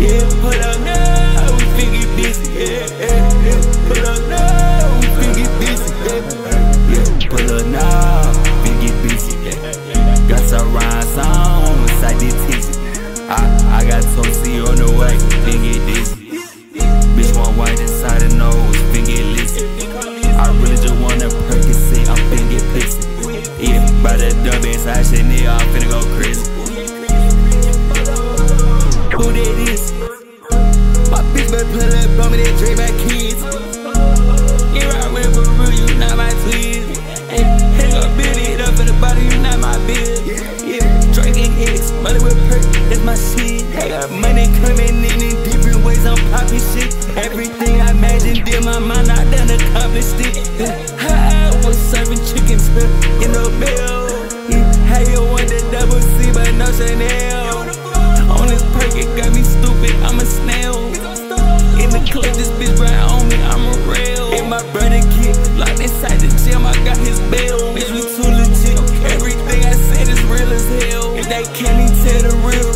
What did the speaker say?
Pull up now, we finna get busy. Yeah, yeah, yeah. Pull up now, we finna get busy. Yeah, yeah. Pull up now, finna get busy. Yeah. Got some rhymes on, inside the tizzy. I, I got Toasty on the way, finna get dizzy. Bitch want white inside the nose, finna get lizzy. I really just want a Percocet, I'm finna get pissy. Yeah, by the dub inside shit, nigga, I'm finna go crazy. Straight back kids. You ride with for real, you not my tweed. Hey, hang up, it up in the body, you not my bitch. Yeah, drinking eggs, money with perk, that's my shit. I got money coming in in different ways, I'm popping shit. Everything Can he tell the real